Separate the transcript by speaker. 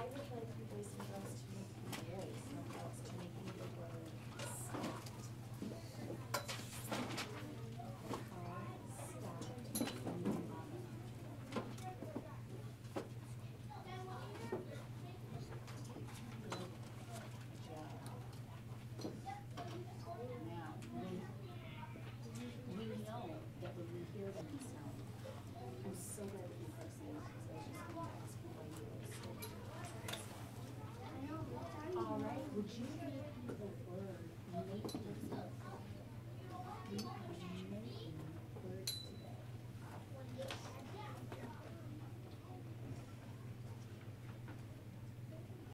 Speaker 1: I would like Would you?